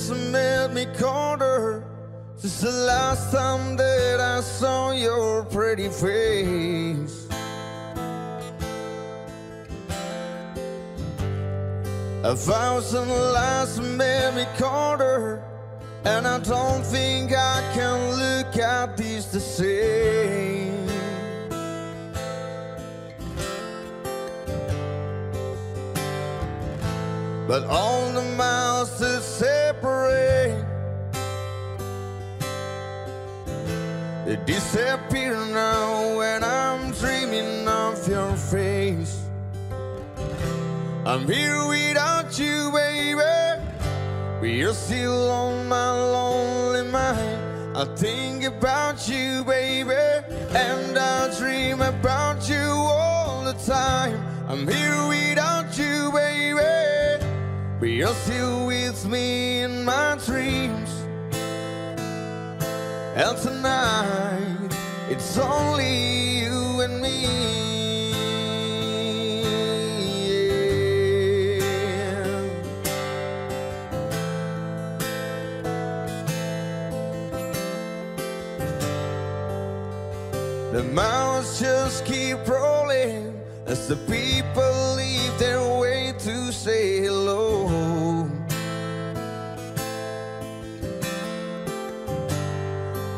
days made me colder since the last time that I saw your pretty face. A thousand lies made me colder, and I don't think I can look at these the same. But all I'm here without you, baby. But you're still on my lonely mind. I think about you, baby And I dream about you all the time. I'm here without you, baby. But you're still with me in my dreams. And tonight, it's only Miles just keep rolling as the people leave their way to say hello.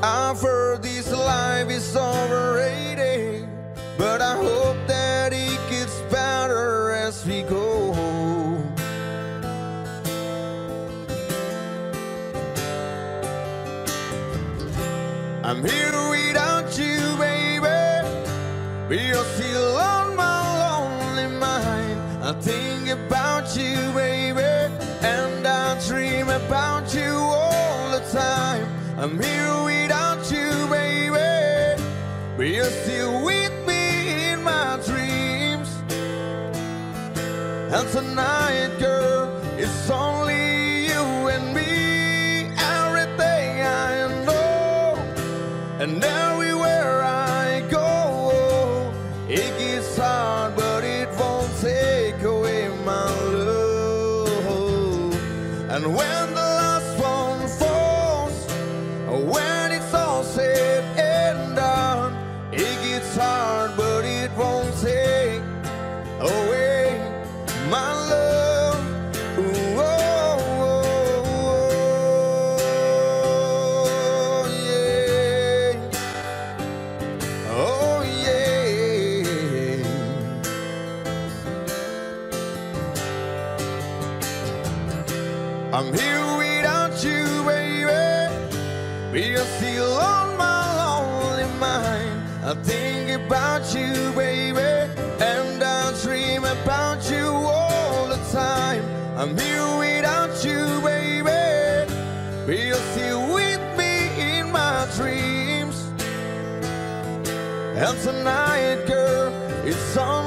I've heard this life is overrated, but I hope I'm here without you, baby. But you're still with me in my dreams. And tonight, I'm here without you, baby. But you're still on my lonely mind. I think about you, baby. And I dream about you all the time. I'm here without you, baby. But you're still with me in my dreams. And tonight, girl, it's only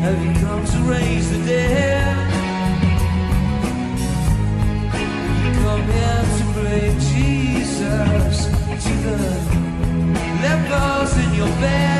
Have you come to raise the dead? Come here to Jesus to the lepers in your bed.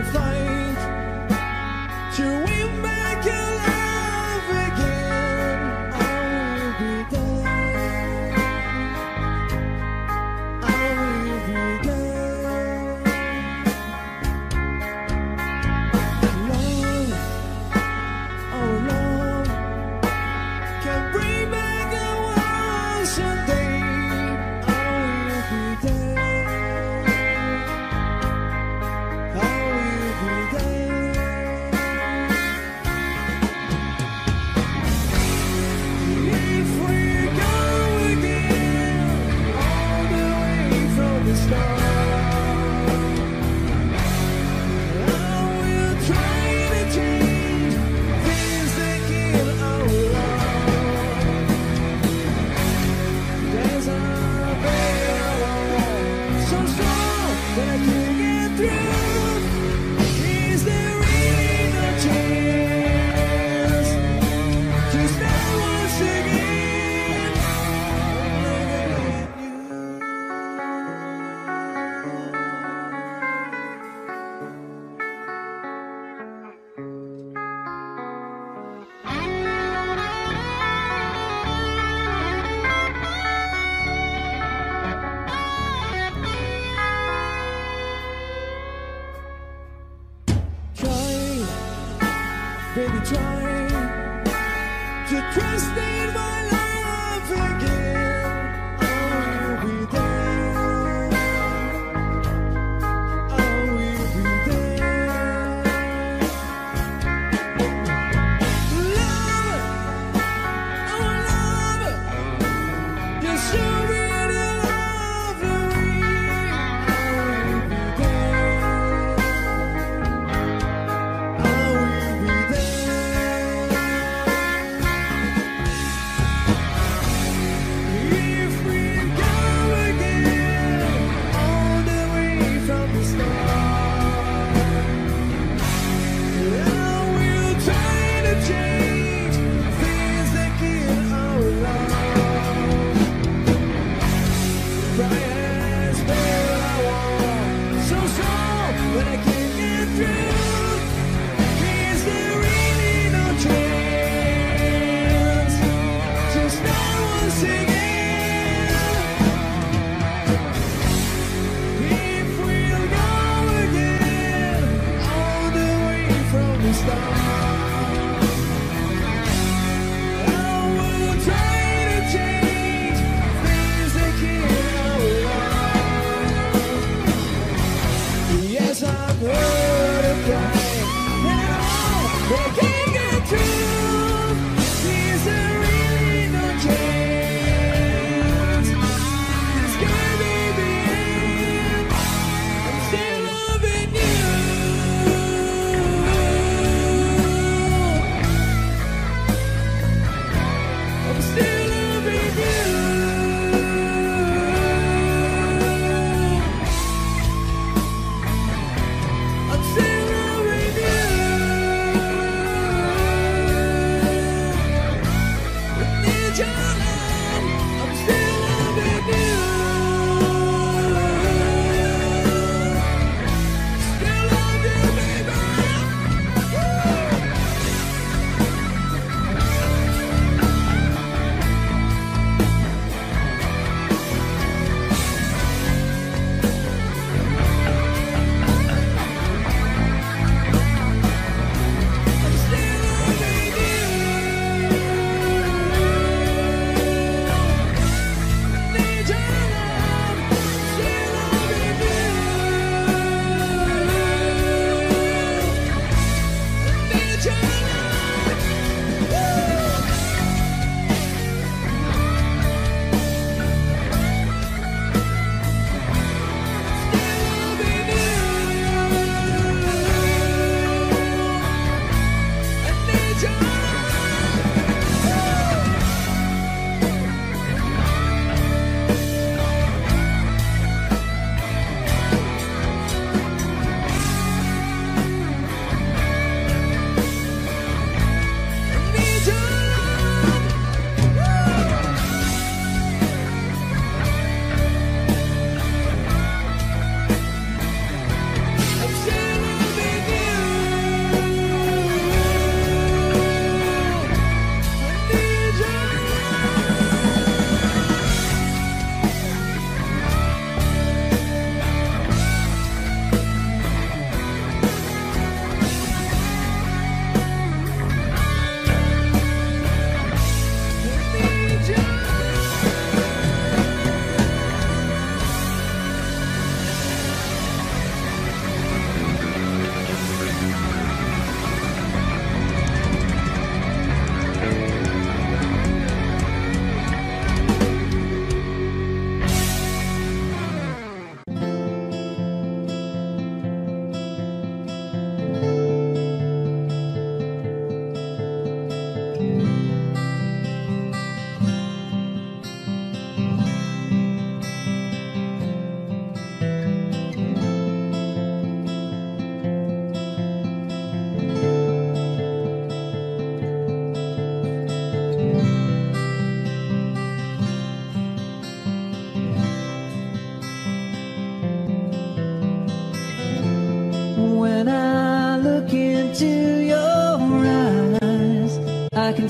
Baby, fight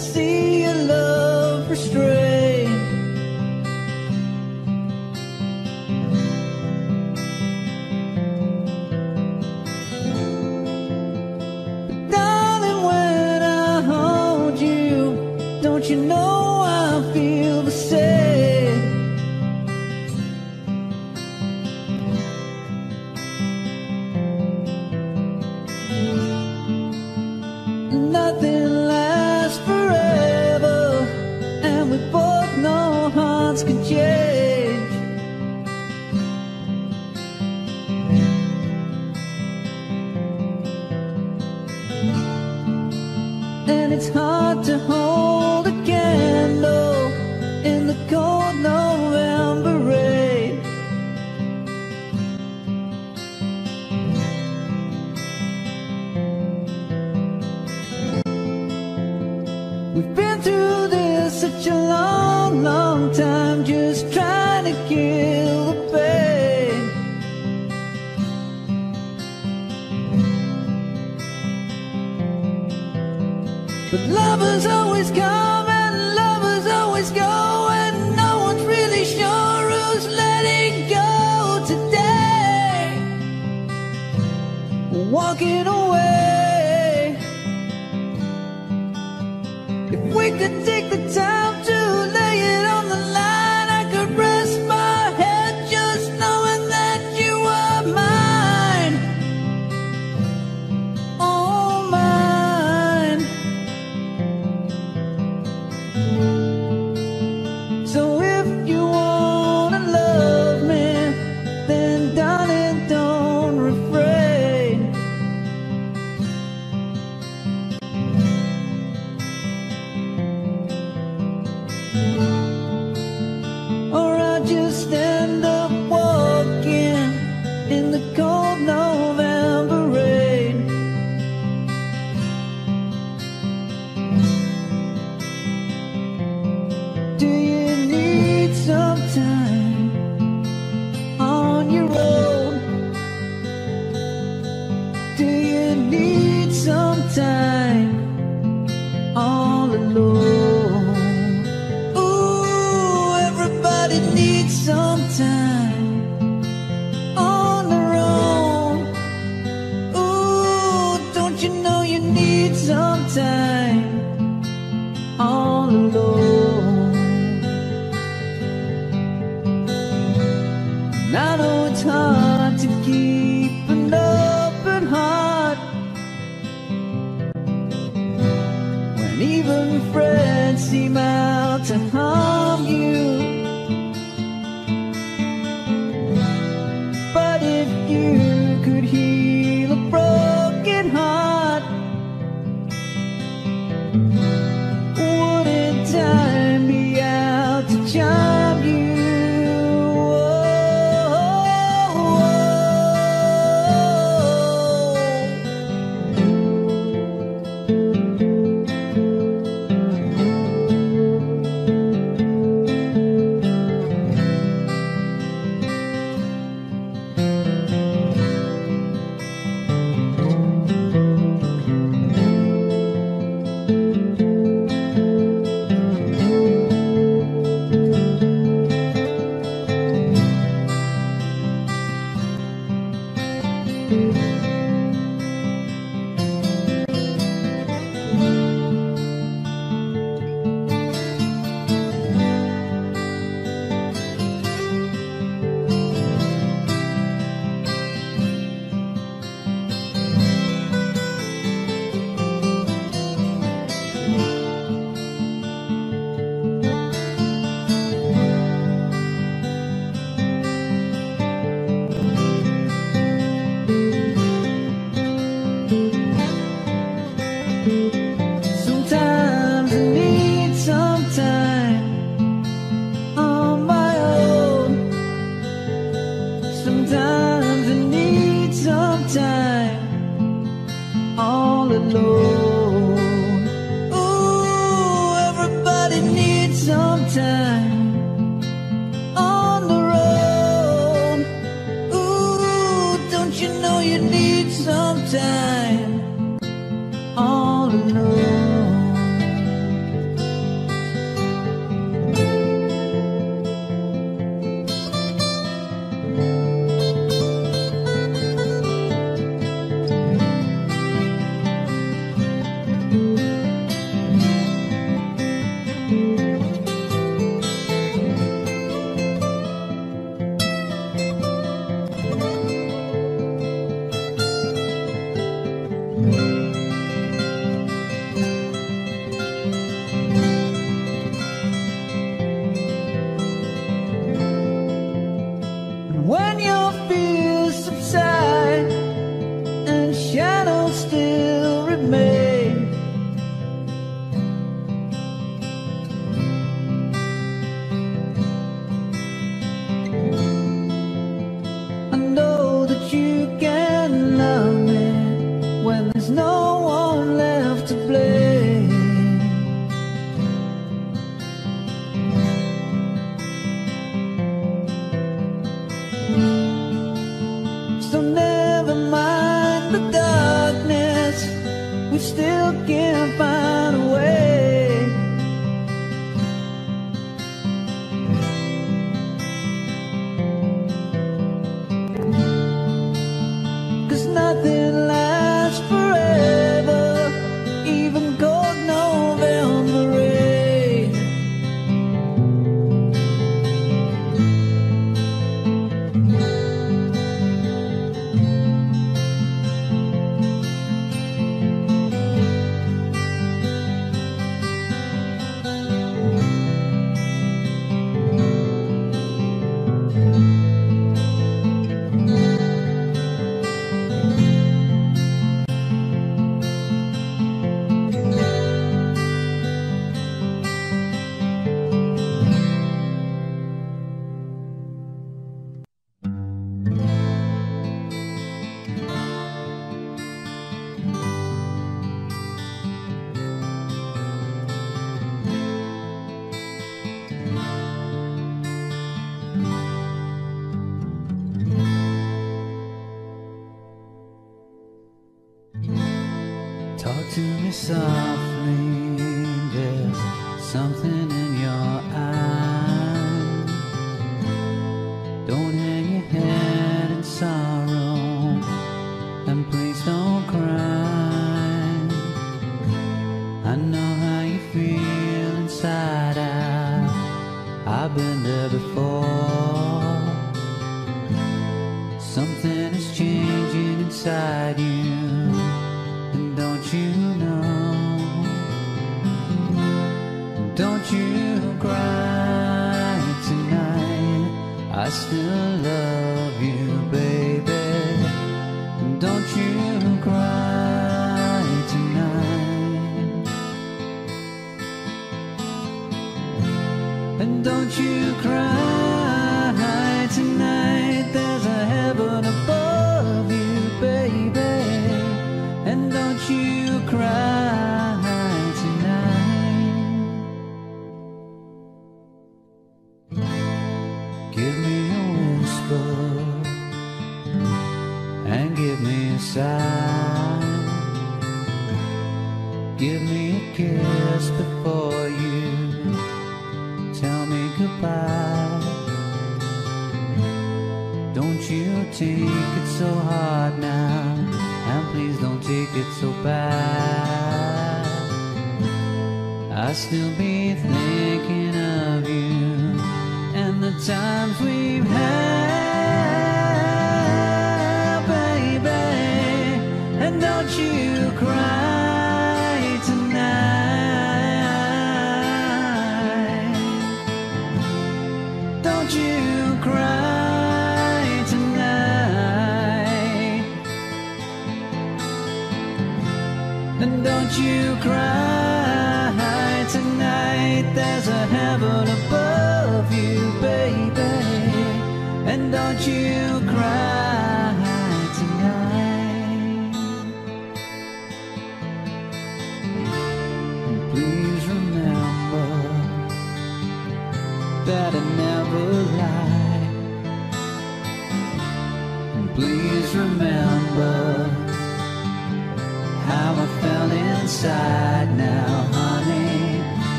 see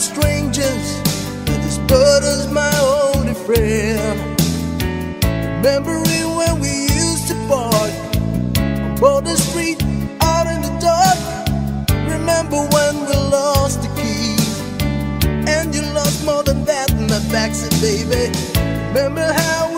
strangers, but this burden's my only friend. Remembering when we used to park on Border Street, out in the dark. Remember when we lost the keys, and you lost more than that in the backseat, baby. Remember how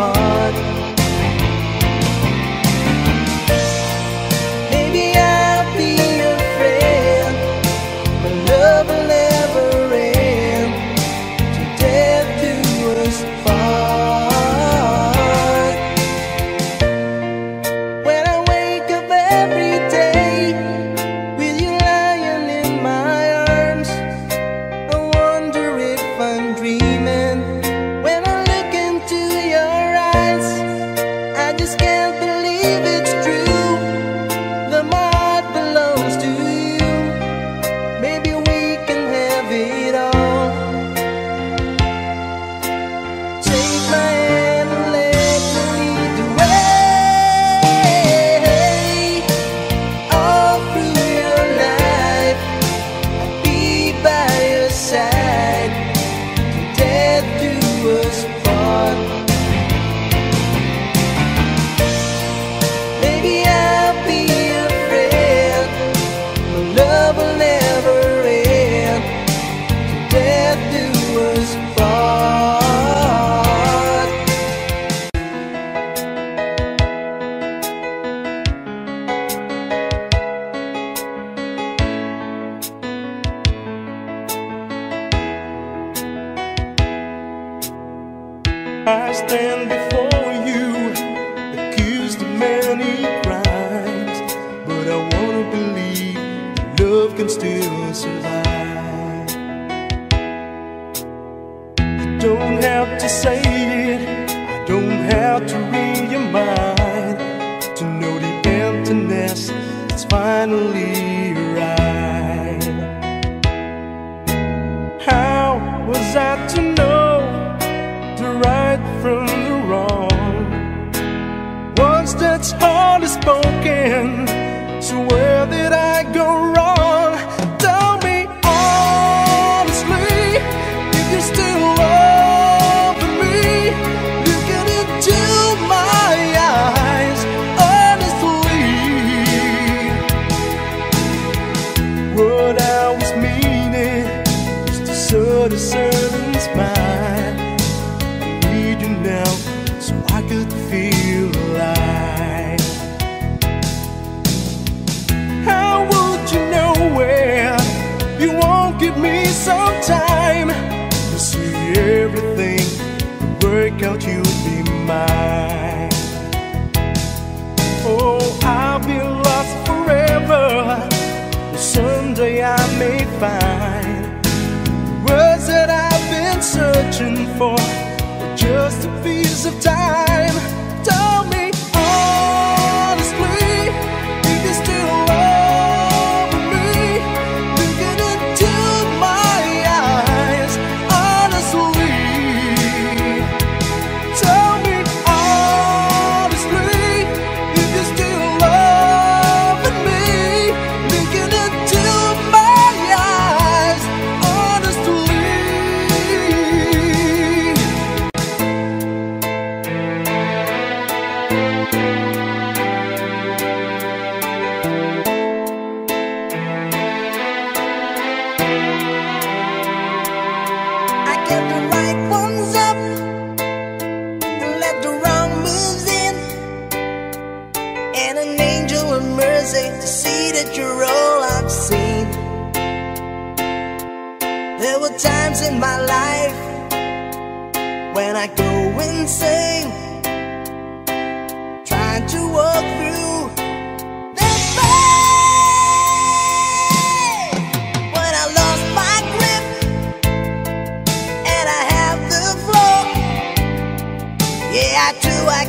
us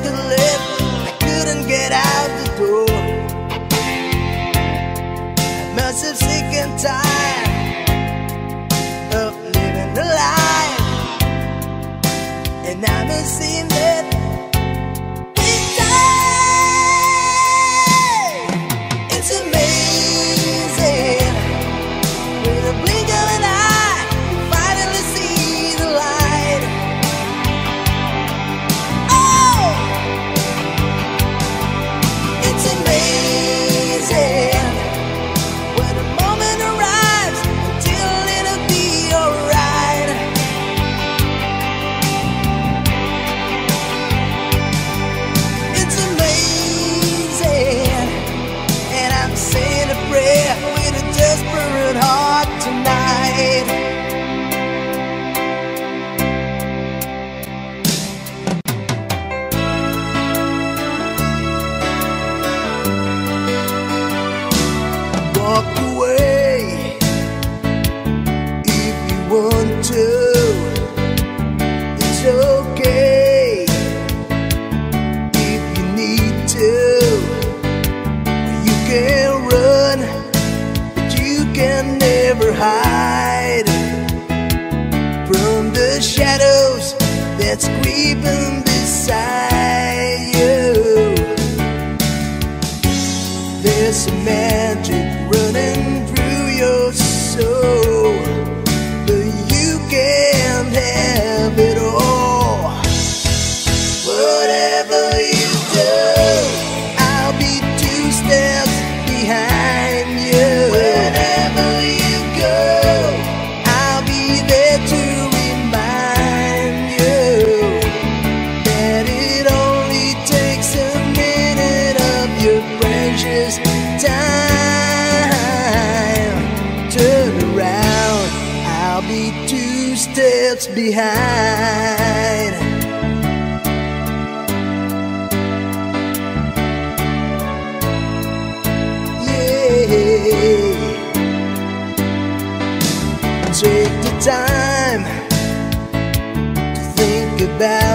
I couldn't get out the door. I sick and tired of living a lie, and I'm seeing. side about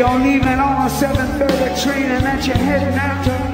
you're leaving on a 7.30 train and that you're heading out to